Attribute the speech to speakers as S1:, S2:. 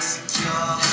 S1: Secure.